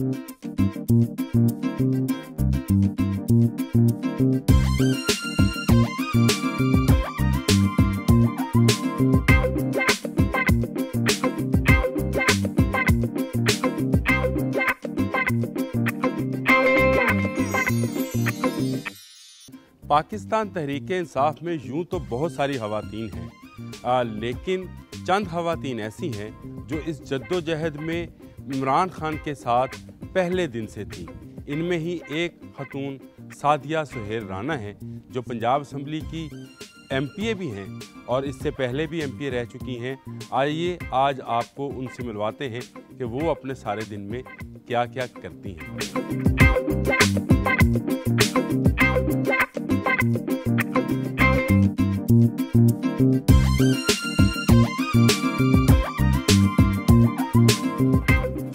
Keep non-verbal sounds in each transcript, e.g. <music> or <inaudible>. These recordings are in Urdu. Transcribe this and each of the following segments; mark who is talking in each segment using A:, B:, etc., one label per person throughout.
A: پاکستان تحریک انصاف میں یوں تو بہت ساری خواتین ہیں لیکن چند خواتین ایسی ہیں جو اس جد و جہد میں عمران خان کے ساتھ پہلے دن سے تھی۔ ان میں ہی ایک خاتون سعدیہ سہیل رانا ہیں، جو پنجاب اسمبلی کی ایم پی اے بھی ہیں اور اس سے پہلے بھی ایم پی اے رہ چکی ہیں۔ آئیے آج آپ کو ان سے ملواتے ہیں کہ وہ اپنے سارے دن میں کیا کیا کرتی ہیں۔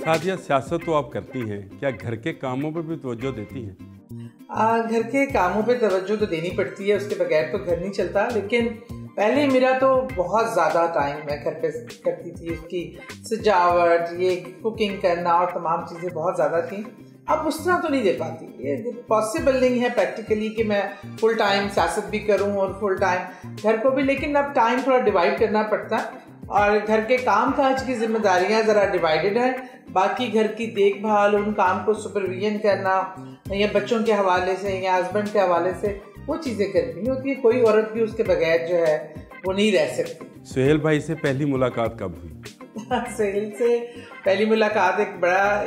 A: سادیہ سیاست تو آپ کرتی ہیں کیا گھر کے کاموں پہ بھی توجہ دیتی ہیں
B: گھر کے کاموں پہ توجہ تو دینی پڑتی ہے اس کے بغیر تو گھر نہیں چلتا لیکن پہلے میرا تو بہت زیادہ ٹائم میں گھر پہ کرتی تھی اس کی سجاوٹ یہ کوکنگ کرنا اور تمام چیزیں بہت زیادہ تھیں اب اس طرح تو نہیں دے پاتی یہ پاسبل نہیں ہے پریکٹیکلی کہ میں فل ٹائم سیاست بھی کروں اور فل ٹائم گھر کو بھی لیکن اب ٹائم تھوڑا ڈیوائڈ کرنا پڑتا ہے اور گھر کے کام کاج کی ذمہ داریاں ذرا ڈیوائڈڈ ہیں۔ باقی گھر کی دیکھ بھال ان کام کو سپرویژن کرنا یا بچوں کے حوالے سے یا ہسبینڈ کے حوالے سے وہ چیزیں کرنی ہوتی ہے کوئی عورت بھی اس کے بغیر جو ہے وہ نہیں رہ سکتی۔
A: سہیل بھائی سے پہلی ملاقات کب ہوئی؟ <laughs>
B: سہیل سے پہلی ملاقات ایک بڑا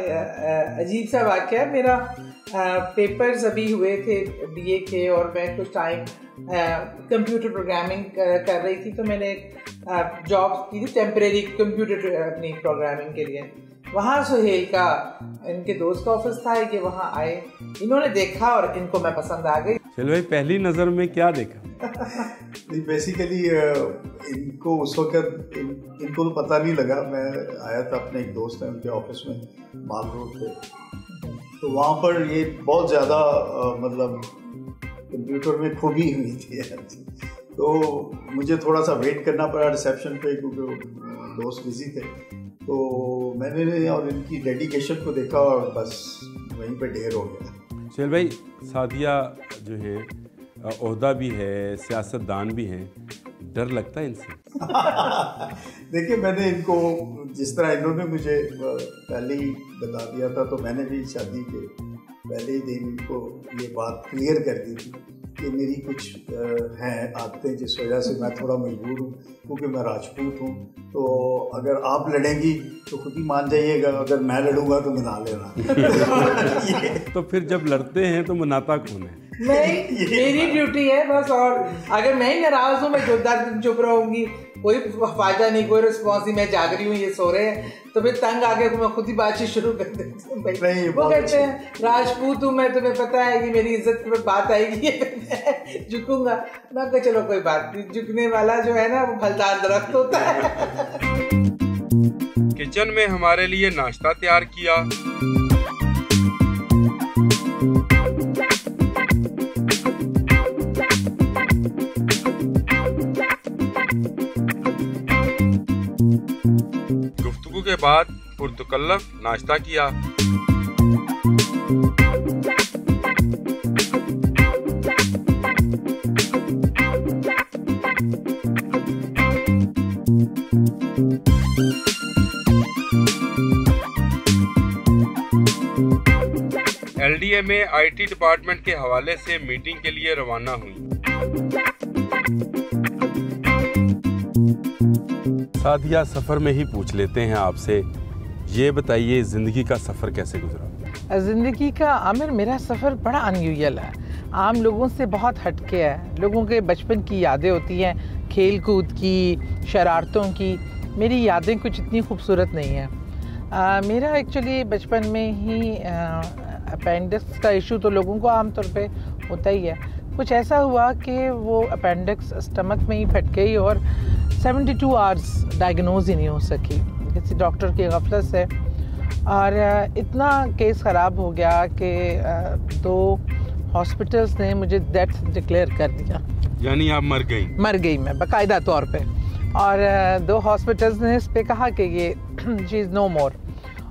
B: عجیب سا واقعہ ہے۔ میرا پیپرز ابھی ہوئے تھے بی اے کے اور میں کچھ ٹائم کمپیوٹر پروگرامنگ کر رہی تھی۔ تو میں نے جاب کی تھی ٹیمپریری کمپیوٹر اپنی پروگرامنگ کے لیے۔ وہاں سہیل کا ان کے دوست کا آفس تھا کہ وہاں آئے۔ انہوں نے دیکھا اور ان کو میں پسند آ گئی۔
A: چلو بھائی پہلی نظر میں کیا دیکھا؟ <laughs>
C: بیسیکلی ان کو اس وقت ان کو تو پتہ نہیں لگا۔ میں آیا تھا اپنے ایک دوست ہیں ان کے آفس میں مال روڈ پہ۔ تو وہاں پر یہ بہت زیادہ مطلب کمپیوٹر میں کھوبی ہوئی تھی۔ تو مجھے تھوڑا سا ویٹ کرنا پڑا ریسیپشن پہ کیونکہ دوست بزی تھے۔ تو میں نے اور ان کی ڈیڈیکیشن کو دیکھا اور بس وہیں پہ ڈھیر ہو گیا۔
A: چل بھائی سعدیہ جو ہے عہدہ بھی ہے سیاست دان بھی ہیں۔ ڈر لگتا ہے ان سے؟ <laughs>
C: دیکھیے میں نے ان کو جس طرح انہوں نے مجھے پہلے ہی بتا دیا تھا تو میں نے بھی شادی کے پہلے ہی دن ان کو یہ بات کلیئر کر دی تھی۔ کہ میری کچھ ہیں عادتیں جس وجہ سے میں تھوڑا مجبور ہوں کیونکہ میں راجپوت ہوں۔ تو اگر آپ لڑیں گی تو خود ہی مان جائیے گا اگر میں لڑوں گا تو منا لینا۔ <laughs>
A: تو پھر جب لڑتے ہیں تو مناتا کون ہے؟
B: میری ڈیوٹی ہے بس اور اگر میں ہی ناراض ہوں میں چپ رہوں گی۔ کوئی فائدہ نہیں کوئی رسپانس نہیں میں جاگ رہی ہوں یہ سو رہے ہیں۔ تو پھر تنگ آگے میں خود ہی بات چیت شروع کر دیتی ہوں وہ کہتے ہیں راجپوت ہوں میں تمہیں پتا ہے کہ میری عزت پہ بات آئے گی۔ <laughs> جھکوں گا۔ میں کہ چلو کوئی بات نہیں۔ جھکنے والا جو ہے نا وہ پھلدار درخت ہوتا ہے۔ <laughs>
A: کچن میں ہمارے لیے ناشتہ تیار کیا۔ بعد پرتکلف ناشتہ کیا۔ ایل ڈی اے میں آئی ٹی ڈپارٹمنٹ کے حوالے سے میٹنگ کے لیے روانہ ہوئی۔ سادیا سفر میں ہی پوچھ لیتے ہیں آپ سے، یہ بتائیے زندگی کا سفر کیسے گزرا؟
B: زندگی کا عامر میرا سفر بڑا انیویل ہے۔ عام لوگوں سے بہت ہٹ کے ہے لوگوں کے بچپن کی یادیں ہوتی ہیں، کھیل کود کی، شرارتوں کی۔ میری یادیں کچھ اتنی خوبصورت نہیں ہیں۔ میرا ایکچولی بچپن میں ہی اپینڈکس کا ایشو تو لوگوں کو عام طور پہ ہوتا ہی ہے۔ کچھ ایسا ہوا کہ وہ اپینڈکس اسٹمک میں ہی پھٹ گئی اور سیونٹی ٹو آورس ڈائگنوز ہی نہیں ہو سکی۔ کسی ڈاکٹر کی غفلت سے۔ اور اتنا کیس خراب ہو گیا کہ دو ہاسپٹلس نے مجھے ڈیتھ ڈکلیئر کر دیا۔
A: یعنی آپ مر گئی
B: مر گئی میں باقاعدہ طور پہ۔ اور دو ہاسپٹلس نے اس پہ کہا کہ یہ <clears throat> چیز نو مور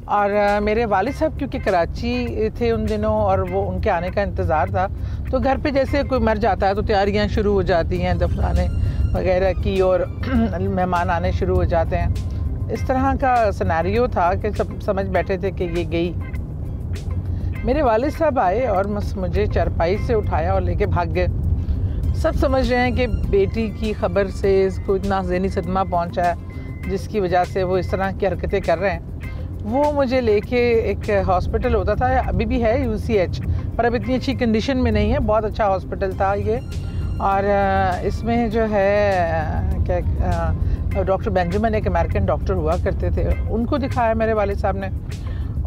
B: اور میرے والد صاحب کیونکہ کراچی تھے ان دنوں اور وہ ان کے آنے کا انتظار تھا، تو گھر پہ جیسے کوئی مر جاتا ہے تو تیاریاں شروع ہو جاتی ہیں، دفنانے وغیرہ کی اور <clears throat> مہمان آنے شروع ہو جاتے ہیں۔ اس طرح کا سناریو تھا کہ سب سمجھ بیٹھے تھے کہ یہ گئی۔ میرے والد صاحب آئے اور مجھے چرپائی سے اٹھایا اور لے کے بھاگ گئے۔ سب سمجھ رہے ہیں کہ بیٹی کی خبر سے اس کو اتنا ذہنی صدمہ پہنچا ہے، جس کی وجہ سے وہ اس طرح کی حرکتیں کر رہے ہیں۔ وہ مجھے لے کے ایک ہاسپٹل ہوتا تھا، ابھی بھی ہے یو سی ایچ پر اب اتنی اچھی کنڈیشن میں نہیں ہے۔ بہت اچھا ہاسپٹل تھا یہ۔ اور اس میں جو ہے، کیا ڈاکٹر بینجمن ایک امریکن ڈاکٹر ہوا کرتے تھے۔ ان کو دکھایا میرے والد صاحب نے۔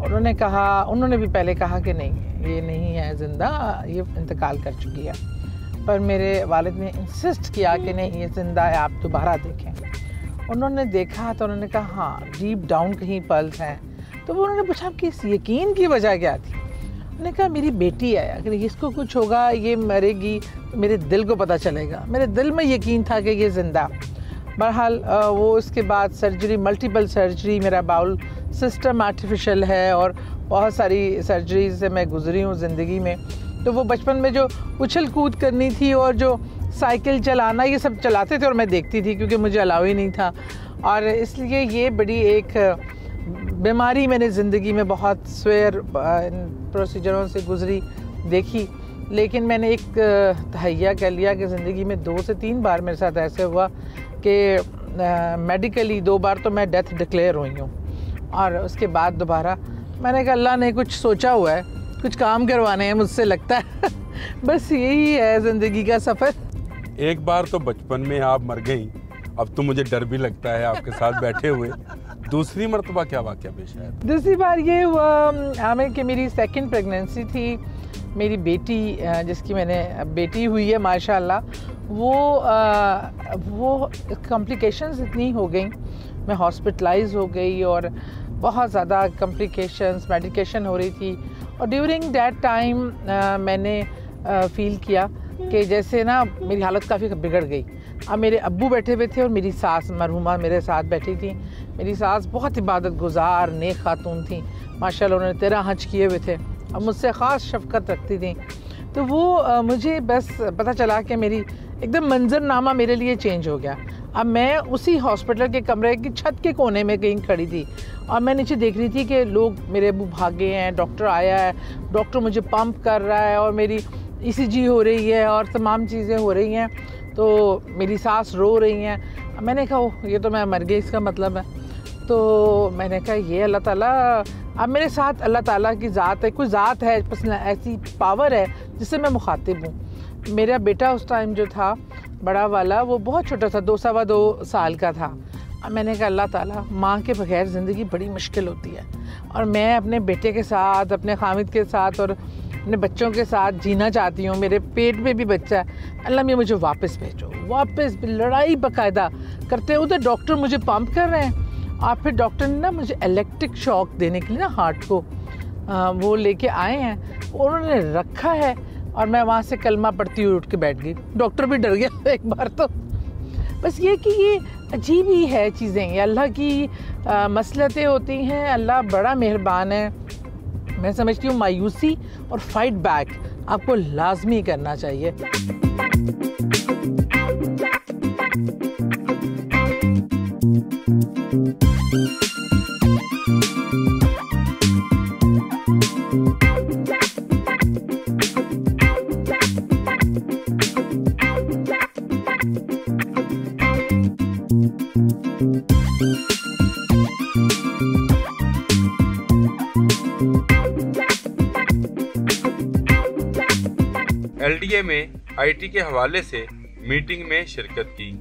B: انہوں نے کہا، انہوں نے بھی پہلے کہا کہ نہیں، یہ نہیں ہے، زندہ، یہ انتقال کر چکی ہے۔ پر میرے والد نے انسسٹ کیا کہ نہیں، یہ زندہ ہے، آپ دوبارہ دیکھیں۔ انہوں نے دیکھا تو انہوں نے کہا ہاں ڈیپ ڈاؤن کہیں پلس ہیں۔ تو وہ انہوں نے پوچھا کہ اس یقین کی وجہ کیا تھی؟ انہوں نے کہا، میری بیٹی ہے اگر اس کو کچھ ہوگا، یہ مرے گی، میرے دل کو پتہ چلے گا۔ میرے دل میں یقین تھا کہ یہ زندہ۔ بہرحال وہ اس کے بعد سرجری ملٹیپل سرجری میرا باؤل سسٹم آرٹیفیشل ہے اور بہت ساری سرجریز سے میں گزری ہوں زندگی میں۔ تو وہ بچپن میں جو اچھل کود کرنی تھی اور جو سائیکل چلانا، یہ سب چلاتے تھے اور میں دیکھتی تھی کیونکہ مجھے الاؤ ہی نہیں تھا۔ اور اس لیے یہ بڑی ایک بیماری میں نے زندگی میں بہت سویر پروسیجروں سے گزری، دیکھی۔ لیکن میں نے ایک تہیا کر لیا کہ زندگی میں دو سے تین بار میرے ساتھ ایسے ہوا کہ میڈیکلی دو بار تو میں ڈیتھ ڈکلیئر ہوئی ہوں۔ اور اس کے بعد دوبارہ میں نے کہا، اللہ نے کچھ سوچا ہوا ہے، کچھ کام کروانے ہیں، مجھ سے لگتا ہے۔ <laughs> بس یہی ہے زندگی کا سفر۔
A: ایک بار تو بچپن میں آپ مر گئیں، اب تو مجھے ڈر بھی لگتا ہے آپ کے ساتھ بیٹھے ہوئے۔ دوسری مرتبہ کیا واقعہ پیش آیا
B: دوسری بار یہ ہوا عامر کہ میری سیکنڈ پریگننسی تھی، میری بیٹی جس کی میں نے بیٹی ہوئی ہے ماشاء اللہ وہ وہ کمپلیکیشنز اتنی ہو گئیں، میں ہاسپٹلائز ہو گئی اور بہت زیادہ کمپلیکیشنز میڈیکیشن ہو رہی تھی۔ اور ڈیورنگ دیٹ ٹائم میں نے فیل کیا کہ جیسے نا میری حالت کافی بگڑ گئی۔ اب میرے ابو بیٹھے ہوئے تھے اور میری ساس مرحومہ میرے ساتھ بیٹھی تھیں۔ میری ساس بہت عبادت گزار، نیک خاتون تھیں۔ ماشاء اللہ انہوں نے تیرہ حج کیے ہوئے تھے۔ اب مجھ سے خاص شفقت رکھتی تھیں۔ تو وہ مجھے بس پتہ چلا کہ میری ایک دم منظر نامہ میرے لیے چینج ہو گیا۔ اب میں اسی ہاسپٹل کے کمرے کی چھت کے کونے میں کہیں کھڑی تھی۔ اور میں نیچے دیکھ رہی تھی کہ لوگ میرے ابو بھاگے ہیں، ڈاکٹر آیا ہے، ڈاکٹر مجھے پمپ کر رہا ہے اور میری ای سی جی ہو رہی ہے اور تمام چیزیں ہو رہی ہیں۔ تو میری سانس رو رہی ہیں۔ میں نے کہا یہ تو میں مر گئی، اس کا مطلب ہے۔ تو میں نے کہا، یہ اللہ تعالیٰ، اب میرے ساتھ اللہ تعالیٰ کی ذات ہے، کوئی ذات ہے ایسی پاور ہے جس سے میں مخاطب ہوں۔ میرا بیٹا اس ٹائم جو تھا، بڑا والا، وہ بہت چھوٹا تھا، دو سوا دو سال کا تھا۔ اب میں نے کہا، اللہ تعالیٰ، ماں کے بغیر زندگی بڑی مشکل ہوتی ہے۔ اور میں اپنے بیٹے کے ساتھ، اپنے خامد کے ساتھ اور اپنے بچوں کے ساتھ جینا چاہتی ہوں، میرے پیٹ میں بھی بچہ ہے۔ اللہ میں مجھے واپس بھیجو۔ واپس لڑائی باقاعدہ کرتے ادھر ڈاکٹر مجھے پمپ کر رہے ہیں۔ اور پھر ڈاکٹر نے نا مجھے الیکٹرک شاک دینے کے لیے نا ہارٹ کو وہ لے کے آئے ہیں۔ انہوں نے رکھا ہے اور میں وہاں سے کلمہ پڑھتی ہوئی اٹھ کے بیٹھ گئی۔ ڈاکٹر بھی ڈر گیا <laughs> ایک بار تو۔ بس یہ کہ یہ عجیب ہی ہے چیزیں۔ یہ اللہ کی مسلطیں ہوتی ہیں۔ اللہ بڑا مہربان ہے۔ میں سمجھتی ہوں مایوسی اور فائٹ بیک آپ کو لازمی کرنا چاہیے۔
A: ایل ڈی اے میں آئی ٹی کے حوالے سے میٹنگ میں شرکت کی۔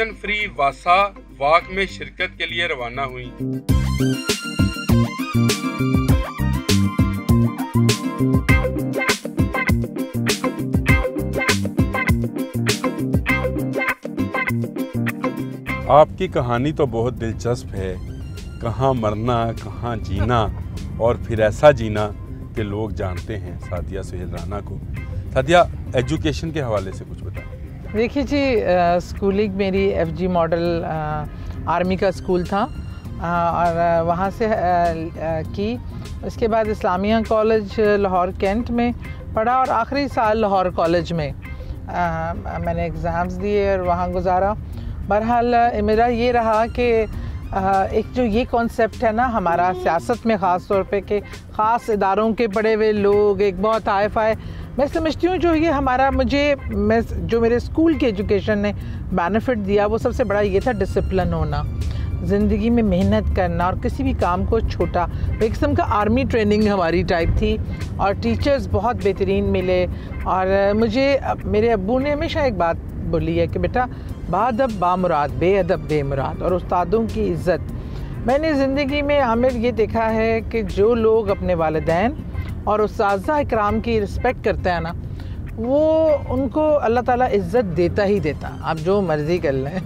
A: ٹینشن فری واسا واک میں شرکت کے لیے روانہ ہوئی آپ کی کہانی تو بہت دلچسپ ہے کہاں مرنا کہاں جینا اور پھر ایسا جینا کہ لوگ جانتے ہیں سادیا سہیل رانا کو سادیا ایجوکیشن کے حوالے سے کچھ بتائیں
B: دیکھیے جی اسکولنگ میری ایف جی ماڈل آرمی کا اسکول تھا اور وہاں سے کی۔ اس کے بعد اسلامیہ کالج لاہور کینٹ میں پڑھا، اور آخری سال لاہور کالج میں میں نے اگزامس دیے اور وہاں گزارا۔ بہرحال، میرا یہ رہا کہ ایک جو یہ کانسیپٹ ہے نا، ہمارا سیاست میں خاص طور پہ کہ خاص اداروں کے پڑھے ہوئے لوگ، ایک بہت آئے فائے میں سمجھتی ہوں جو یہ ہمارا مجھے میں جو میرے اسکول کی ایجوکیشن نے بینیفٹ دیا، وہ سب سے بڑا یہ تھا ڈسپلن ہونا، زندگی میں محنت کرنا اور کسی بھی کام کو چھوٹا۔ ایک قسم کا آرمی ٹریننگ ہماری ٹائپ تھی اور ٹیچرز بہت بہترین ملے۔ اور مجھے میرے ابو نے ہمیشہ ایک بات بولی ہے کہ بیٹا، بادب با مراد، بے ادب بے مراد اور استادوں کی عزت۔ میں نے زندگی میں عامر یہ دیکھا ہے کہ جو لوگ اپنے والدین اور اساتذہ اکرام کی رسپیکٹ کرتے ہیں نا وہ ان کو اللہ تعالیٰ عزت دیتا ہی دیتا آپ جو مرضی کر لیں۔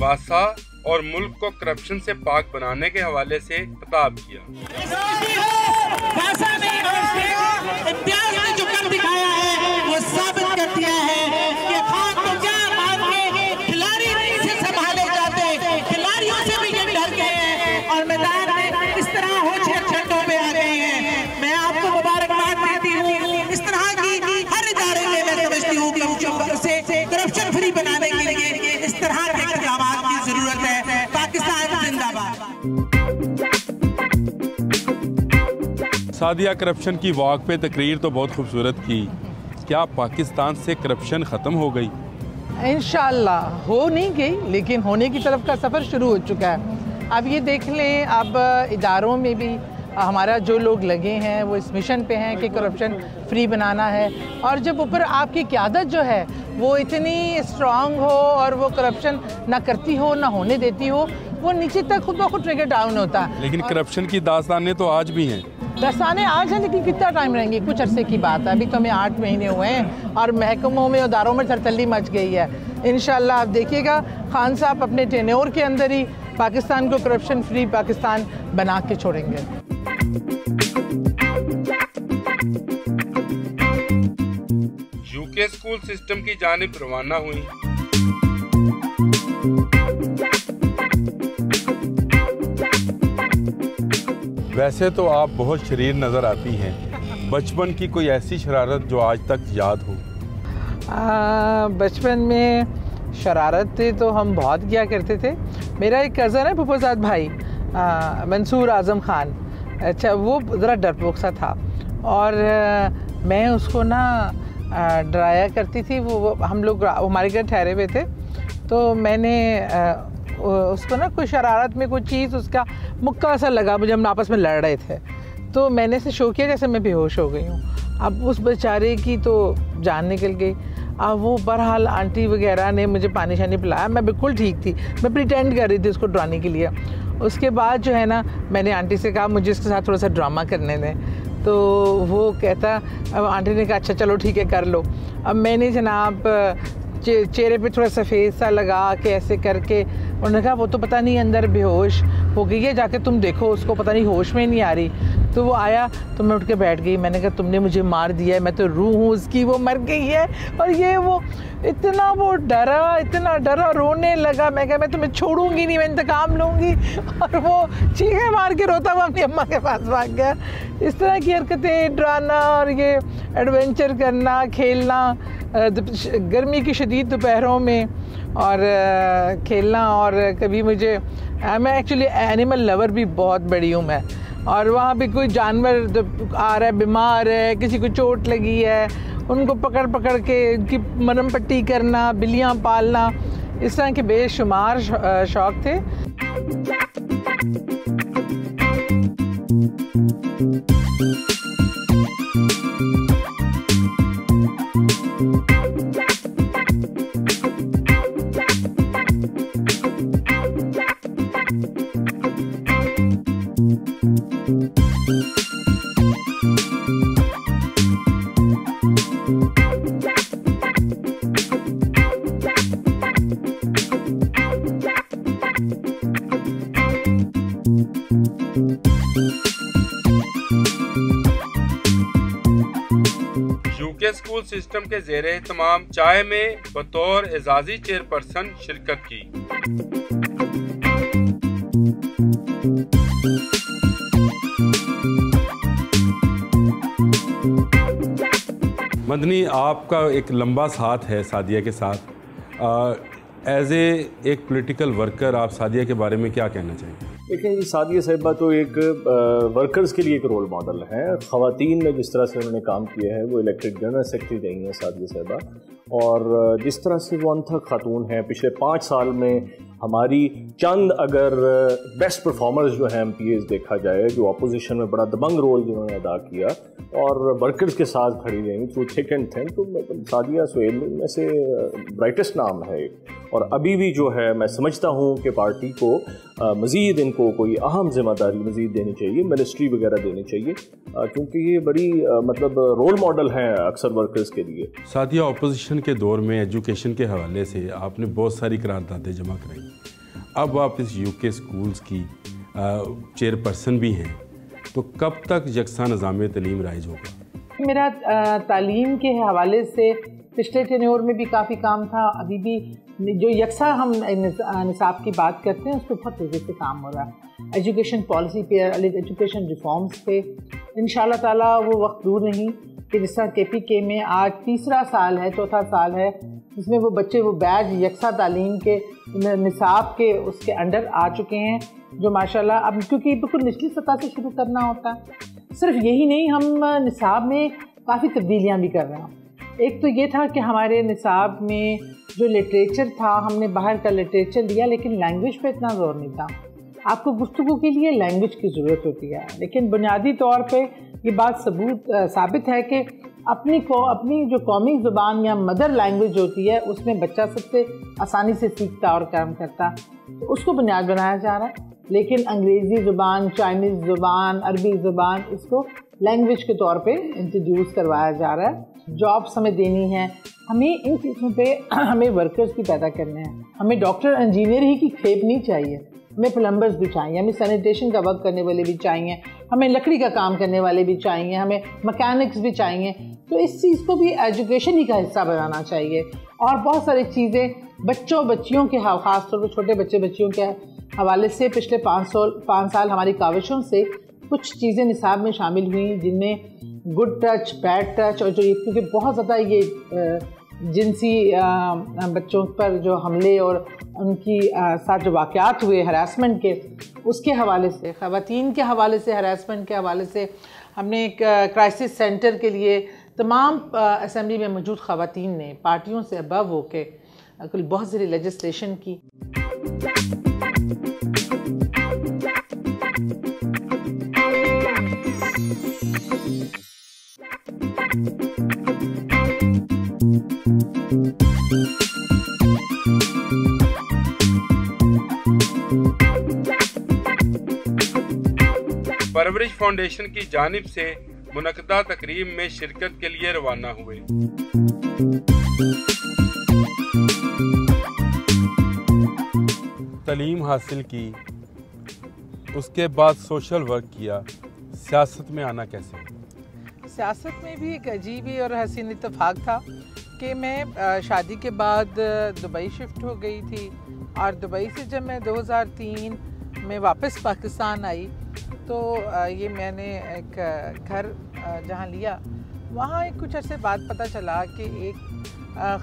A: بادشاہ اور ملک کو کرپشن سے پاک بنانے کے حوالے سے خطاب کیا۔
D: جو
A: سعدیہ کرپشن کی واک پہ تقریر تو بہت خوبصورت کی۔ کیا پاکستان سے کرپشن ختم ہو گئی؟
B: انشاءاللہ ہو نہیں گئی لیکن ہونے کی طرف کا سفر شروع ہو چکا ہے۔ اب یہ دیکھ لیں اب اداروں میں بھی ہمارا جو لوگ لگے ہیں وہ اس مشن پہ ہیں کہ کرپشن فری بنانا ہے۔ اور جب اوپر آپ کی قیادت جو ہے وہ اتنی اسٹرانگ ہو اور وہ کرپشن نہ کرتی ہو نہ ہونے دیتی ہو وہ نیچے تک خود بخود ٹریگر ڈاؤن ہوتا۔ ہے
A: لیکن کرپشن کی داستانیں تو آج بھی ہیں۔
B: دستانے آج ہیں، لیکن کتنا ٹائم رہیں گے؟ کچھ عرصے کی بات ہے۔ ابھی تو ہمیں آٹھ مہینے ہوئے ہیں اور محکموں میں، اداروں میں ترتلی مچ گئی ہے۔ انشاءاللہ آپ دیکھیے گا، خان صاحب اپنے ٹینور کے اندر ہی پاکستان کو کرپشن فری پاکستان بنا کے چھوڑیں گے۔
A: یو کے اسکول سسٹم کی جانب روانہ ہوئی۔ ویسے تو آپ بہت شریر نظر آتی ہیں۔ بچپن کی کوئی ایسی شرارت جو آج تک یاد ہو؟
B: بچپن میں شرارتیں تو ہم بہت کیا کرتے تھے۔ میرا ایک کزن ہے پھپھوزاد بھائی منصور اعظم خان۔ اچھا وہ ذرا ڈرپوک سا تھا۔ اور میں اس کو نا ڈرایا کرتی تھی۔ وہ ہم لوگ ہمارے گھر ٹھہرے ہوئے تھے۔ تو میں نے اس کو نا کوئی شرارت میں کوئی چیز اس کا مکہ سا لگا، مجھے ہم آپس میں لڑ رہے تھے۔ تو میں نے سے شو کیا جیسے میں بے ہوش ہو گئی ہوں۔ اب اس بیچارے کی تو جان نکل گئی۔ اب وہ بہرحال آنٹی وغیرہ نے مجھے پانی شانی پلایا۔ میں بالکل ٹھیک تھی۔ میں پریٹینڈ کر رہی تھی اس کو ڈرانے کے لیے۔ اس کے بعد جو ہے نا، میں نے آنٹی سے کہا، مجھے اس کے ساتھ تھوڑا سا ڈرامہ کرنے دیں۔ تو وہ کہتا، اب آنٹی نے کہا اچھا چلو ٹھیک ہے، کر لو۔ اب میں نے جناب چہرے پہ تھوڑا سفید سا لگا کے ایسے کر کے۔ انہوں نے کہا، وہ تو پتہ نہیں اندر بے ہوش ہو گئی ہے، جا کے تم دیکھو، اس کو پتہ نہیں ہوش میں نہیں آ رہی۔ تو وہ آیا، تو میں اٹھ کے بیٹھ گئی۔ میں نے کہا، تم نے مجھے مار دیا ہے، میں تو روح ہوں اس کی، وہ مر گئی ہے۔ اور یہ وہ اتنا وہ ڈرا، اتنا ڈرا، رونے لگا۔ میں کہا، میں تمہیں چھوڑوں گی نہیں، میں انتقام لوں گی۔ اور وہ چیخیں مار کے روتا ہوا اپنی اماں کے پاس بھاگ گیا۔ اس طرح کی حرکتیں، ڈرانا اور یہ ایڈونچر کرنا، کھیلنا۔ گرمی کی شدید دوپہروں میں اور کھیلنا اور کبھی مجھے میں ایکچولی اینیمل لور بھی بہت بڑی ہوں میں اور وہاں پہ کوئی جانور آ رہا ہے، بیمار ہے، کسی کو چوٹ لگی ہے، ان کو پکڑ پکڑ کے ان کی مرم پٹی کرنا، بلیاں پالنا، اس طرح کے بے شمار شوق تھے۔
A: کے اسکول سسٹم کے زیر اہتمام چائے میں بطور اعزازی چیئر پرسن شرکت کی۔ مدنی، آپ کا ایک لمبا ساتھ ہے سعدیہ کے ساتھ۔ ایز اے، ایک پولیٹیکل ورکر آپ سعدیہ کے بارے میں کیا کہنا چاہیں گے؟
E: دیکھیں جی سعدیہ صاحبہ تو ایک ورکرز کے لیے ایک رول ماڈل ہے خواتین میں جس طرح سے انہوں نے کام کیا ہے، وہ الیکٹڈ جنرل سیکرٹری رہی ہیں سعدیہ صاحبہ۔ اور جس طرح سے وہ انتھک خاتون ہیں، پچھلے پانچ سال میں ہماری چند اگر بیسٹ پرفارمرز جو ہیں ایم پی ایز دیکھا جائے، جو اپوزیشن میں بڑا دبنگ رول جنہوں نے ادا کیا اور ورکرز کے ساتھ کھڑی رہیں تھرو تھک اینڈ تھن تو سعدیہ سہیل میں سے برائٹسٹ نام ہے اور ابھی بھی جو ہے، میں سمجھتا ہوں کہ پارٹی کو مزید ان کو کوئی اہم ذمہ داری مزید دینی چاہیے منسٹری وغیرہ دینی چاہیے کیونکہ یہ بڑی مطلب رول ماڈل ہیں اکثر ورکرز کے لیے۔
A: سعدیہ اپوزیشن ایجوکیشن کے دور میں ایجوکیشن کے حوالے سے آپ نے بہت ساری قراردادیں جمع کرائی۔ اب آپ اس یو کے اسکولس کی چیئر پرسن بھی ہیں۔ تو کب تک یکساں نظام تعلیم رائج ہوگا؟
B: میرا تعلیم کے حوالے سے پچھلے ٹینیور میں بھی کافی کام تھا۔ ابھی بھی جو یکساں ہم نصاب کی بات کرتے ہیں، اس پہ بہت تیزی سے کام ہو رہا ہے۔ ایجوکیشن پالیسی پہ ایجوکیشن ریفارمس پہ۔ ان شاء اللہ تعالیٰ وہ وقت دور نہیں۔ کہ جس طرح کے پی کے میں آج تیسرا سال ہے، چوتھا سال ہے، جس میں وہ بچے وہ بیچ یکساں تعلیم کے نصاب کے اس کے انڈر آ چکے ہیں، جو ماشاء اللہ اب کیونکہ بالکل نچلی سطح سے شروع کرنا ہوتا ہے۔ صرف یہی نہیں، ہم نصاب میں کافی تبدیلیاں بھی کر رہے ہیں۔ ایک تو یہ تھا کہ ہمارے نصاب میں جو لٹریچر تھا، ہم نے باہر کا لٹریچر لیا، لیکن لینگویج پہ اتنا زور نہیں تھا۔ آپ کو گفتگو کے لیے لینگویج کی ضرورت ہوتی ہے۔ لیکن بنیادی طور پہ یہ بات ثبوت ثابت ہے کہ اپنی کو، اپنی جو قومی زبان یا مدر لینگویج ہوتی ہے، اس میں بچہ سب سے آسانی سے سیکھتا اور کام کرتا۔ تو اس کو بنیاد بنایا جا رہا ہے۔ لیکن انگریزی زبان چائنیز زبان، عربی زبان، اس کو لینگویج کے طور پہ انٹروڈیوس کروایا جا رہا ہے۔ جابس ہمیں دینی ہیں۔ ہمیں ان چیزوں پہ، ہمیں ورکرز بھی پیدا کرنے ہیں۔ ہمیں ڈاکٹر انجینئر ہی کی کھیپ نہیں چاہیے۔ ہمیں پلمبرز بھی چاہیے، ہمیں سینیٹیشن کا ورک کرنے والے بھی چاہیے، ہمیں لکڑی کا کام کرنے والے بھی چاہیے، ہمیں مکینکس بھی چاہیے۔ تو اس چیز کو بھی ایجوکیشن ہی کا حصہ بنانا چاہیے۔ اور بہت ساری چیزیں بچوں، بچیوں کے خاص طور پہ چھوٹے بچے، بچیوں کے حوالے سے پچھلے پانچ سو پانچ سال ہماری کاوشوں سے کچھ چیزیں نصاب میں شامل ہوئیں، جن میں گڈ ٹچ بیڈ ٹچ اور جو کیونکہ بہت زیادہ یہ جنسی بچوں پر جو حملے اور ان کی ساتھ جو واقعات ہوئے ہراسمنٹ کے، اس کے حوالے سے، خواتین کے حوالے سے ہراسمنٹ کے حوالے سے ہم نے ایک کرائسس سینٹر کے لیے تمام اسمبلی میں موجود خواتین نے پارٹیوں سے ابو ہو کے بہت ساری لیجسلیشن کی۔
A: پرورش فاؤنڈیشن کی جانب سے منعقدہ تقریب میں شرکت کے لیے روانہ ہوئے۔ تعلیم حاصل کی۔ اس کے بعد سوشل ورک کیا۔ سیاست میں آنا کیسے؟
B: سیاست میں بھی ایک عجیبی اور حسین اتفاق تھا کہ میں شادی کے بعد دبئی شفٹ ہو گئی تھی اور دبئی سے جب میں دو ہزار تین میں واپس پاکستان آئی تو یہ میں نے ایک گھر جہاں لیا، وہاں ایک کچھ عرصے بعد پتہ چلا کہ ایک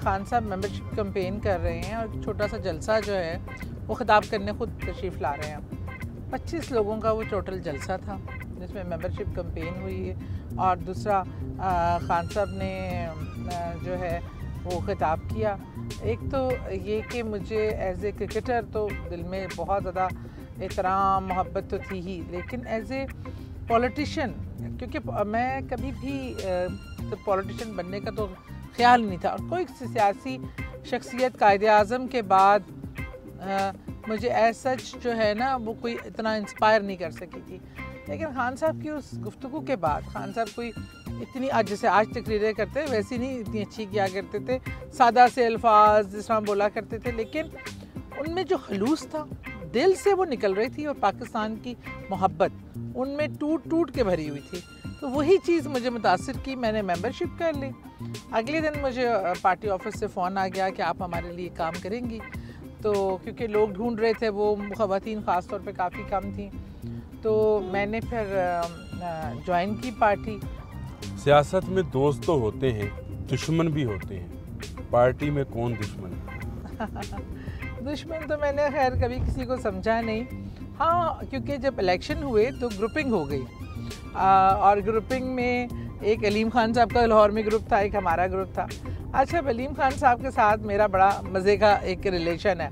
B: خان صاحب ممبرشپ کمپین کر رہے ہیں اور چھوٹا سا جلسہ جو ہے، وہ خطاب کرنے خود تشریف لا رہے ہیں۔ پچیس لوگوں کا وہ ٹوٹل جلسہ تھا، جس میں ممبرشپ کمپین ہوئی ہے اور دوسرا خان صاحب نے جو ہے، وہ خطاب کیا۔ ایک تو یہ کہ مجھے ایز اے کرکٹر تو دل میں بہت زیادہ احترام، محبت تو تھی ہی، لیکن ایز اے پولیٹیشین کیونکہ میں کبھی بھی پولیٹیشین بننے کا تو خیال نہیں تھا۔ اور کوئی سیاسی شخصیت قائد اعظم کے بعد مجھے ایز سچ جو ہے نا، وہ کوئی اتنا انسپائر نہیں کر سکی تھی۔ لیکن خان صاحب کی اس گفتگو کے بعد، خان صاحب کوئی اتنی آج جیسے آج تقریریں کرتے، ویسی نہیں اتنی اچھی کیا کرتے تھے۔ سادہ سے الفاظ، جس طرح بولا کرتے تھے، لیکن ان میں جو خلوص تھا دل سے وہ نکل رہی تھی اور پاکستان کی محبت ان میں ٹوٹ ٹوٹ کے بھری ہوئی تھی۔ تو وہی چیز مجھے متاثر کی میں نے ممبرشپ کر لی۔ اگلے دن مجھے پارٹی آفس سے فون آ گیا کہ آپ ہمارے لیے کام کریں گی۔ تو کیونکہ لوگ ڈھونڈ رہے تھے وہ خواتین خاص طور پہ کافی کم تھیں۔ تو میں نے پھر جوائن کی پارٹی
A: سیاست میں دوست تو ہوتے ہیں دشمن بھی ہوتے ہیں۔ پارٹی میں کون دشمن ہے؟ <laughs>
B: دشمن تو میں نے خیر کبھی کسی کو سمجھا نہیں۔ ہاں کیونکہ جب الیکشن ہوئے تو گروپنگ ہو گئی۔ اور گروپنگ میں ایک علیم خان صاحب کا لاہور میں گروپ تھا، ایک ہمارا گروپ تھا۔ اچھا علیم خان صاحب کے ساتھ میرا بڑا مزے کا ایک ریلیشن ہے۔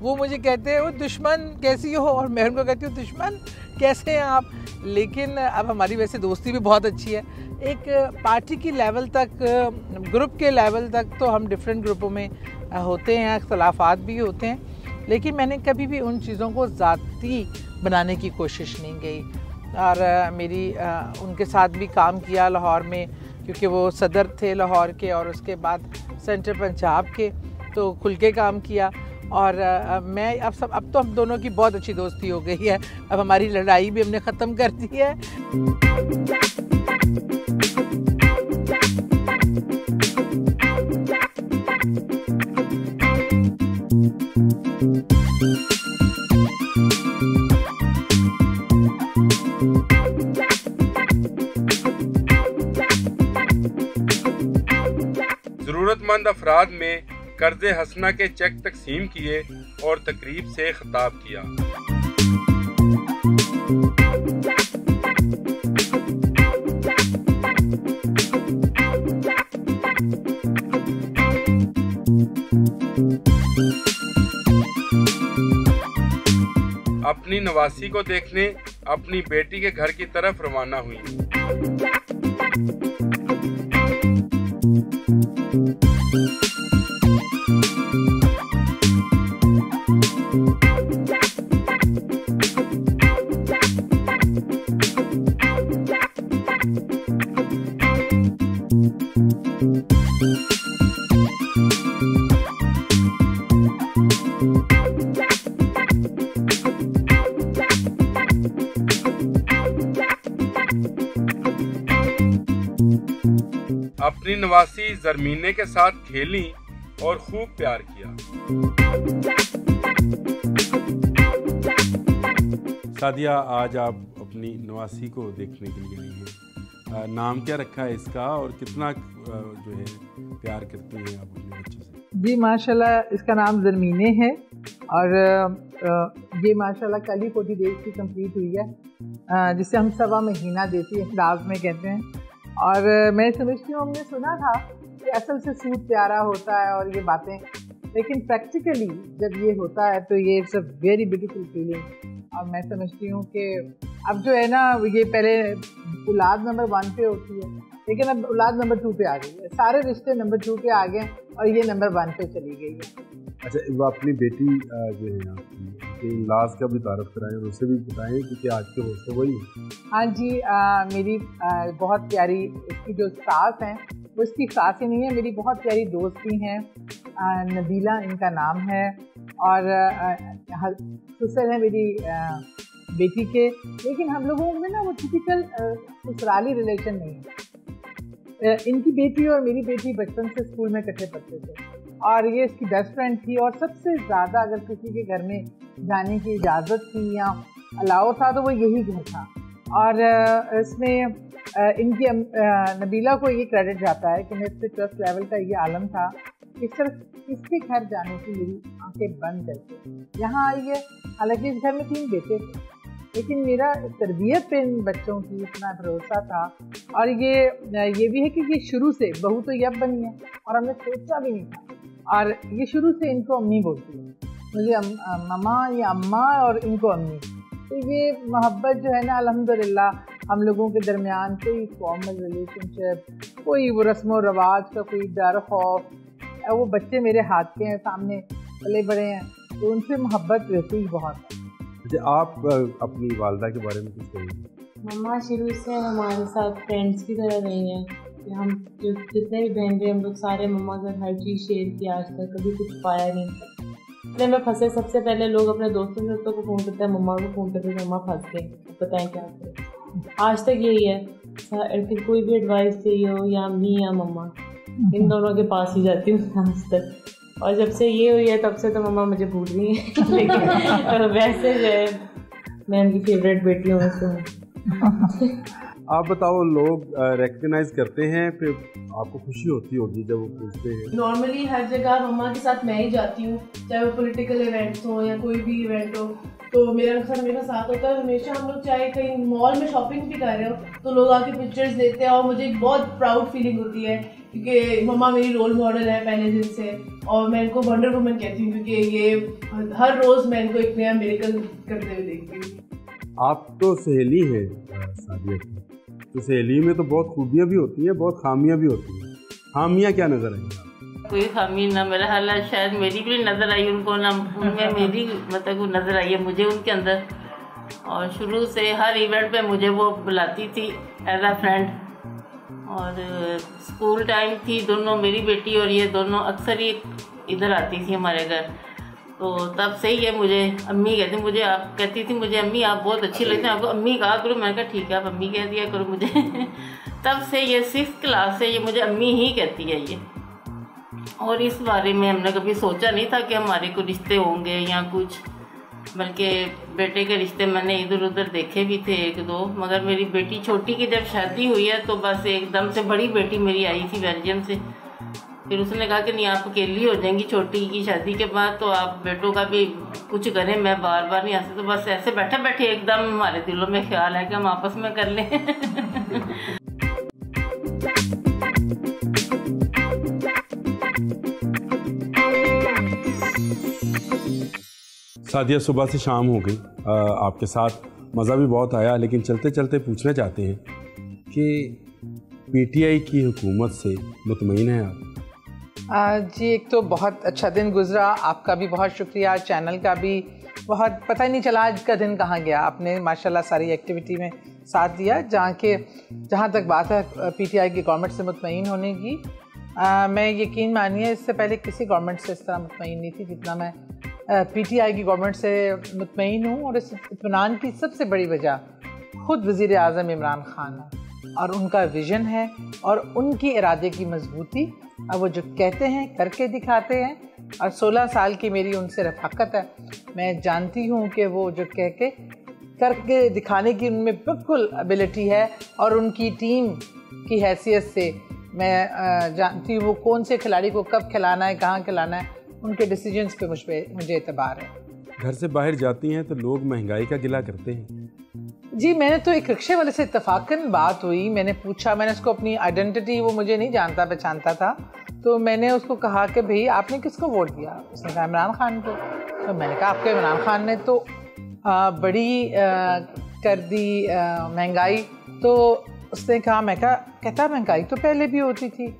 B: وہ مجھے کہتے ہیں، وہ دشمن کیسی ہو؟ اور میں ان کو کہتی ہوں، دشمن کیسے ہیں آپ؟ لیکن اب ہماری ویسے دوستی بھی بہت اچھی ہے۔ ایک پارٹی کی لیول تک گروپ کے لیول تک تو ہم ڈفرینٹ گروپوں میں ہوتے ہیں، اختلافات بھی ہوتے ہیں، لیکن میں نے کبھی بھی ان چیزوں کو ذاتی بنانے کی کوشش نہیں گئی اور میری، ان کے ساتھ بھی کام کیا لاہور میں، کیونکہ وہ صدر تھے لاہور کے اور اس کے بعد سینٹر پنجاب کے، تو کھل کے کام کیا۔ اور میں اب سب، اب تو ہم دونوں کی بہت اچھی دوستی ہو گئی ہے۔ اب ہماری لڑائی بھی ہم نے ختم کر دی ہے۔
A: مند افراد میں قرض ہسنا کے چیک تقسیم کیے اور تقریب سے خطاب کیا۔ اپنی نواسی کو دیکھنے، اپنی بیٹی کے گھر کی طرف روانہ ہوئی۔ نواسی زرمینے کے ساتھ کھیلی اور خوب پیار کیا۔ سادیہ آج آپ اپنی نواسی کو دیکھنے کے لیے آئی ہیں۔ نام کیا رکھا ہے اس کا اور کتنا جو ہے پیار کرتی ہیں آپ اپنے بچے سے؟
B: جی ماشاء اللہ اس کا نام زرمینے ہے اور یہ ماشاء اللہ کل ہی فورٹی ڈیز کی کمپلیٹ ہوئی ہے جسے ہم سوا مہینہ دیتی ہیں انداز میں کہتے ہیں۔ اور میں سمجھتی ہوں، ہم نے سنا تھا کہ اصل سے سوٹ پیارا ہوتا ہے اور یہ باتیں، لیکن پریکٹیکلی جب یہ ہوتا ہے تو یہ it's a very beautiful feeling اور میں سمجھتی ہوں کہ اب جو ہے نا، یہ پہلے اولاد نمبر ون پہ ہوتی ہے، لیکن اب اولاد نمبر ٹو پہ آ گئی ہے۔ سارے رشتے نمبر ٹو پہ آ گئے اور یہ نمبر ون پہ چلی گئی ہے۔
A: اچھا وہ اپنی بیٹی جو ہے آپ لاز کا بھی تعارف کرائیں اور اسے بھی بتائیں کیونکہ آج کے حوصلے وہی ہیں
B: ہاں جی میری بہت پیاری اس کی جو ساس ہیں، وہ اس کی ساس ہی نہیں ہے میری بہت پیاری دوست بھی ہیں نبیلا ان کا نام ہے اور سسر ہے میری بیٹی کے۔ لیکن ہم لوگوں میں نا وہ ٹپیکل سسرالی ریلیشن نہیں ہے۔ ان کی بیٹی اور میری بیٹی بچپن سے اسکول میں کٹھے پڑتے تھے۔ اور یہ اس کی بیسٹ فرینڈ تھی اور سب سے زیادہ اگر کسی کے گھر میں جانے کی اجازت تھی یا الاؤ تھا تو وہ یہی گھر تھا؟ اور اس میں ان کی نبیلا کو یہ کریڈٹ جاتا ہے کہ میرے ٹرسٹ لیول کا یہ عالم تھا کہ صرف اس کے گھر جانے کی میری آنکھیں بند کر کے۔ یہاں آئی ہے حالانکہ اس گھر میں تین بیٹے تھے۔ لیکن میرا تربیت پہ ان بچوں کی اتنا بھروسہ تھا۔ اور یہ یہ بھی ہے کہ یہ شروع سے بہو تو یہ اب بنی ہے اور ہم نے سوچا بھی نہیں تھا۔ اور یہ شروع سے ان کو امی بولتی ہے۔ مجھے مما یا اماں اور ان کو امی۔ تو یہ محبت جو ہے نا الحمد للہ ہم لوگوں کے درمیان کوئی فارمل ریلیشن شپ کوئی وہ رسم و رواج کا کوئی ڈر خوف وہ بچے میرے ہاتھ کے ہیں سامنے پلے بڑے ہیں تو ان سے محبت رہتی ہی بہت۔ ہے
A: اچھا آپ اپنی والدہ کے بارے میں کچھ کہیں
F: مما شروع سے ہمارے ساتھ فرینڈس کی طرح رہی ہیں کہ ہم جو جتنے بھی بہن تھے ہم لوگ سارے مما کا ہر چیز شیئر کیا آج تک کبھی کچھ پایا نہیں۔ اتنے میں پھنسے سب سے پہلے لوگ اپنے دوستوں دوستوں کو فون کرتے ہیں، مما کو فون کرتے ہیں مما پھنس گئے، بتائیں کیا کریں آج تک یہی ہے۔ پھر کوئی بھی ایڈوائس چاہیے ہو، یا امی یا مما، ان دونوں کے پاس ہی جاتی ہوں آج تک۔ اور جب سے یہ ہوئی ہے، تب سے تو مما مجھے بھول رہی ہیں۔ <laughs> لیکن ویسے جو ہے، میں ان کی فیوریٹ بیٹی ہوں سے <laughs>
A: آپ بتاؤ لوگ ریکگنائز کرتے ہیں پھر آپ کو خوشی ہوتی ہوگی جب وہ پوچھتے ہیں۔
G: نارملی ہر جگہ مما کے ساتھ میں ہی جاتی ہوں چاہے وہ پولیٹیکل ایونٹس ہوں یا کوئی بھی ایونٹ ہو۔ تو میرا سر میرا ساتھ ہوتا ہے ہمیشہ ہم لوگ چاہے کہیں مال میں شاپنگ بھی کر رہے ہو تو لوگ آ کے پکچرز دیتے ہیں اور مجھے ایک بہت پراؤڈ فیلنگ ہوتی ہے کیونکہ مما میری رول ماڈل ہے پہلے دن سے۔ اور میں ان کو ونڈر وومن کہتی ہوں کیونکہ یہ ہر روز میں ان کو ایک نیا میریکل کرتے ہوئے دیکھتی ہوں۔
A: آپ تو سہیلی کی تو سہیلی میں تو بہت خوبیاں بھی ہوتی ہیں، بہت خامیاں بھی ہوتی ہیں۔ خامیاں کیا نظر آئی
H: کوئی خامی نہ، میرا حال شاید میری بھی نظر آئی، ان کو نہ ان میں، میری مطلب نظر آئی ہے مجھے ان کے اندر۔ اور شروع سے ہر ایونٹ پہ مجھے وہ بلاتی تھی ایز اے فرینڈ اور اسکول ٹائم تھی، دونوں میری بیٹی اور یہ دونوں اکثر ہی ادھر آتی تھی ہمارے گھر۔ تو تب سے ہی ہے، مجھے امی کہتی، مجھے آپ کہتی تھی، مجھے امی آپ بہت اچھی لگتی ہیں۔ آپ کو امی کہا کرو میں نے کہا ٹھیک ہے، آپ امی کہہ دیا کرو مجھے۔ تب سے یہ سکس کلاس سے یہ مجھے امی ہی کہتی ہے یہ۔ اور اس بارے میں ہم نے کبھی سوچا نہیں تھا کہ ہمارے کو رشتے ہوں گے یا کچھ، بلکہ بیٹے کے رشتے میں نے ادھر ادھر دیکھے بھی تھے ایک دو۔ مگر میری بیٹی چھوٹی کی جب شادی ہوئی ہے تو بس ایک دم سے بڑی بیٹی میری آئی تھی بیلجیم سے۔ پھر اس نے کہا کہ نہیں، آپ اکیلی ہو جائیں گی، چھوٹی کی شادی کے بعد تو آپ بیٹوں کا بھی کچھ کریں۔ میں بار بار نہیں آتی تو بس ایسے بیٹھے بیٹھے ایک دم ہمارے دلوں میں خیال ہے کہ ہم آپس میں کر لیں۔
A: سادیہ صبح سے شام ہو گئی۔ آپ کے ساتھ مزہ بھی بہت آیا، لیکن چلتے چلتے پوچھنا چاہتے ہیں کہ پی ٹی آئی کی حکومت سے مطمئن ہیں آپ؟
B: جی ایک تو بہت اچھا دن گزرا۔ آپ کا بھی بہت شکریہ، چینل کا بھی۔ بہت پتہ ہی نہیں چلا آج کا دن کہاں گیا۔ آپ نے ماشاء اللہ ساری ایکٹیویٹی میں ساتھ دیا، جہاں کے جہاں تک بات ہے، پی ٹی آئی کی گورنمنٹ سے مطمئن ہونے کی۔ میں یقین مانیے اس سے پہلے کسی گورنمنٹ سے اس طرح مطمئن نہیں تھی جتنا میں پی ٹی آئی کی گورنمنٹ سے مطمئن ہوں۔ اور اس اطمینان کی سب سے بڑی وجہ خود وزیر اعظم عمران خان ہے۔ اور ان کا ویژن ہے اور ان کی ارادے کی مضبوطی اب وہ جو کہتے ہیں، کر کے دکھاتے ہیں۔ اور سولہ سال کی میری ان سے رفاقت ہے۔ میں جانتی ہوں کہ وہ جو کہہ کے، کر کے دکھانے کی ان میں بالکل ابیلٹی ہے اور ان کی ٹیم کی حیثیت سے میں جانتی ہوں وہ کون سے کھلاڑی کو کب کھلانا ہے، کہاں کھلانا ہے۔ ان کے ڈیسیجنس پہ مجھ پہ، مجھے اعتبار ہے۔
A: گھر سے باہر جاتی ہیں تو لوگ مہنگائی کا گلا کرتے ہیں۔
B: جی میں نے تو ایک رکشے والے سے اتفاقاً بات ہوئی، میں نے پوچھا، میں نے اس کو اپنی آئیڈینٹی وہ مجھے نہیں جانتا، پہچانتا تھا، تو میں نے اس کو کہا کہ بھئی، آپ نے کس کو ووٹ دیا؟ اس نے کہا عمران خان کو۔ تو میں نے کہا، آپ کے عمران خان نے تو بڑی کر دی مہنگائی۔ تو اس نے کہا، میں کہا، کہتا مہنگائی تو پہلے بھی ہوتی تھی،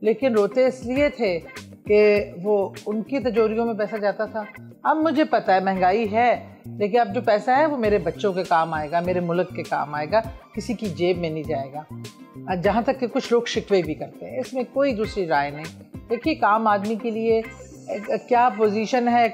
B: لیکن روتے اس لیے تھے کہ وہ ان کی تجوریوں میں پیسہ جاتا تھا۔ اب مجھے پتہ ہے، مہنگائی ہے۔ لیکن اب جو پیسہ ہے، وہ میرے بچوں کے کام آئے گا، میرے ملک کے کام آئے گا۔ کسی کی جیب میں نہیں جائے گا۔ جہاں تک کہ کچھ لوگ شکوے بھی کرتے ہیں، اس میں کوئی دوسری رائے نہیں۔ دیکھیے، عام آدمی کے لیے کیا پوزیشن ہے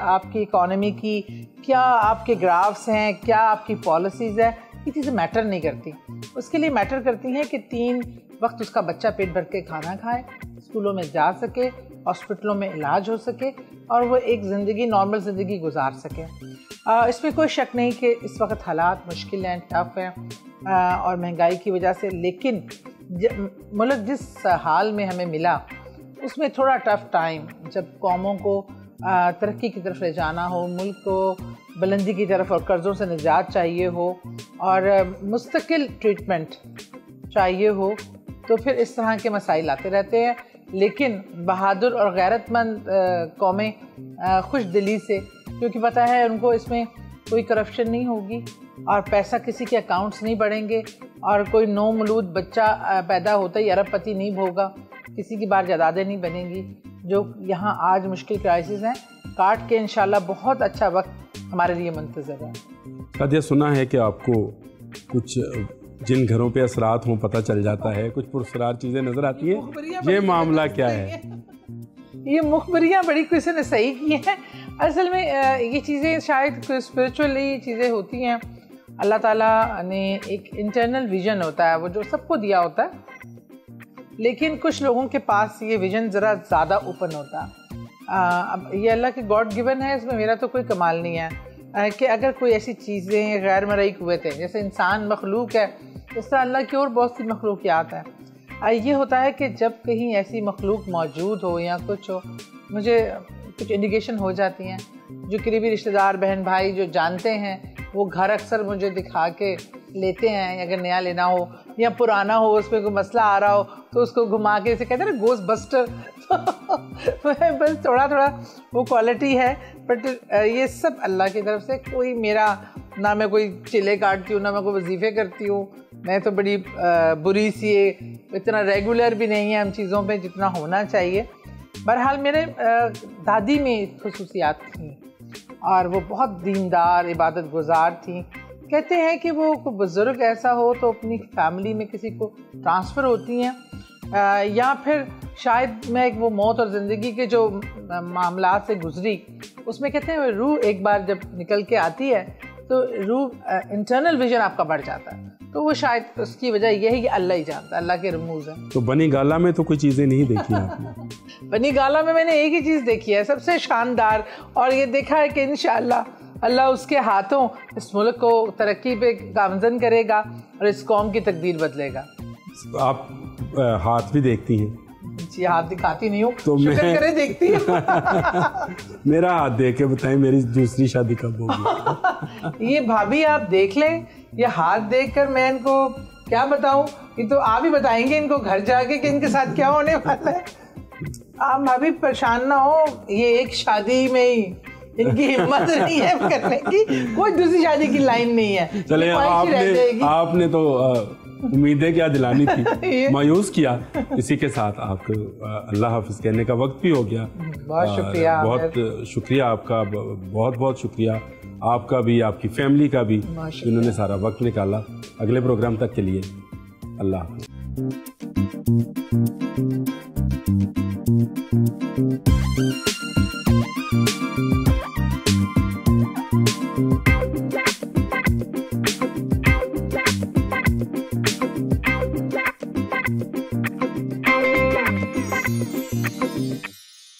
B: آپ کی اکانومی کی؟ کیا آپ کے گرافس ہیں؟ کیا آپ کی پالیسیز ہے؟ یہ چیزیں میٹر نہیں کرتی۔ اس کے لیے میٹر کرتی ہیں کہ تین وقت اس کا بچہ پیٹ بھر کے کھانا کھائے، اسکولوں میں جا سکے، ہاسپٹلوں میں علاج ہو سکے اور وہ ایک زندگی نارمل زندگی گزار سکے۔ اس میں کوئی شک نہیں کہ اس وقت حالات مشکل ہیں ٹف ہیں اور مہنگائی کی وجہ سے۔ لیکن ملک جس حال میں ہمیں ملا، اس میں تھوڑا ٹف ٹائم جب قوموں کو ترقی کی طرف لے جانا ہو، ملک کو بلندی کی طرف اور قرضوں سے نجات چاہیے ہو، اور مستقل ٹریٹمنٹ چاہیے ہو تو پھر اس طرح کے مسائل آتے رہتے ہیں۔ لیکن بہادر اور غیرت مند قومیں خوش دلی سے، کیونکہ پتہ ہے ان کو اس میں کوئی کرپشن نہیں ہوگی اور پیسہ کسی کے اکاؤنٹس نہیں بڑھیں گے اور کوئی نو ملود بچہ پیدا ہوتا ہی ارب پتی نہیں ہوگا کسی کی بار جدادیں نہیں بنیں گی۔ جو یہاں آج مشکل کرائسس ہیں، کاٹ کے انشاءاللہ بہت اچھا وقت ہمارے لیے منتظر ہے۔
A: قدیہ سنا ہے کہ آپ کو کچھ جن گھروں پہ اثرات ہوں پتہ چل جاتا ہے کچھ پرسرار چیزیں نظر آتی ہیں۔ یہ معاملہ کیا ہے؟
B: یہ مخبریاں بڑی کسی نے صحیح کی ہیں۔ اصل میں یہ چیزیں شاید اسپریچولی چیزیں ہوتی ہیں۔ اللہ تعالیٰ نے ایک انٹرنل ویژن ہوتا ہے وہ جو سب کو دیا ہوتا ہے۔ لیکن کچھ لوگوں کے پاس یہ ویژن ذرا زیادہ اوپن ہوتا۔ ہے اب یہ اللہ کی گاڈ گیون ہے اس میں میرا تو کوئی کمال نہیں ہے۔ کہ اگر کوئی ایسی چیزیں غیر مرئی قوت ہیں جیسے انسان مخلوق ہے اس طرح اللہ کی اور بہت سی مخلوقیات ہیں۔ یہ ہوتا ہے کہ جب کہیں ایسی مخلوق موجود ہو یا کچھ ہو، مجھے کچھ انڈیکیشن ہو جاتی ہیں جو قریبی رشتہ دار، بہن، بھائی جو جانتے ہیں وہ گھر اکثر مجھے دکھا کے لیتے ہیں اگر نیا لینا ہو، یا پرانا ہو، اس پہ کوئی مسئلہ آ رہا ہو، تو اس کو گھما کے اسے کہتے ہیں نا گوس بسٹر۔ <laughs> بس تھوڑا تھوڑا وہ کوالٹی ہے بٹ یہ سب اللہ کی طرف سے کوئی میرا، نہ میں کوئی چلے کاٹتی ہوں، نہ میں کوئی وظیفے کرتی ہوں۔ میں تو بڑی بری سی ہے اتنا ریگولر بھی نہیں ہے ہم چیزوں پہ جتنا ہونا چاہیے۔ بہرحال میرے دادی میں خصوصیات تھیں۔ اور وہ بہت دیندار عبادت گزار تھیں۔ کہتے ہیں کہ وہ کوئی بزرگ ایسا ہو تو اپنی فیملی میں کسی کو ٹرانسفر ہوتی ہیں یا پھر شاید میں ایک وہ موت اور زندگی کے جو معاملات سے گزری، اس میں کہتے ہیں روح ایک بار جب نکل کے آتی ہے تو روح انٹرنل ویژن آپ کا بڑھ جاتا ہے۔ تو وہ شاید اس کی وجہ یہ ہے کہ اللہ ہی جانتا ہے اللہ کے رموز ہیں۔
A: تو بنی گالا میں تو کوئی چیزیں نہیں دیکھی آپ نے؟ <laughs>
B: بنی گالا میں میں نے ایک ہی چیز دیکھی ہے سب سے شاندار۔ اور یہ دیکھا ہے کہ انشاءاللہ اللہ اس کے ہاتھوں اس ملک کو ترقی پہ گامزن کرے گا اور اس قوم کی تقدیر بدلے گا۔
A: آپ ہاتھ بھی دیکھتی ہیں۔
B: جی ہاتھ دکھاتی نہیں ہوں۔ تو میں کرے دیکھتی <laughs>
A: میرا ہاتھ دیکھ کے بتائیں میری دوسری شادی کب ہوگی؟ <laughs>
B: یہ بھابھی آپ دیکھ لیں یہ ہاتھ دیکھ کر میں ان کو کیا بتاؤں؟ یہ تو آپ ہی بتائیں گے ان کو گھر جا کے کہ ان کے ساتھ کیا ہونے والا ہے۔ آپ بھابھی پریشان نہ ہو یہ ایک شادی میں ہی ان کی ہمت نہیں ہے۔ کرنے کی کوئی دوسری شادی کی لائن نہیں ہے۔
A: چلے آپ نے آپ نے تو امیدیں کیا دلانی تھی۔ <laughs> مایوس کیا۔ اسی کے ساتھ آپ کو اللہ حافظ کہنے کا وقت بھی ہو گیا۔
B: بہت شکریہ
A: بہت شکریہ آپ کا بہت بہت شکریہ۔ آپ کا بھی آپ کی فیملی کا بھی جنہوں نے سارا وقت نکالا۔ اگلے پروگرام تک کے لیے اللہ حافظ۔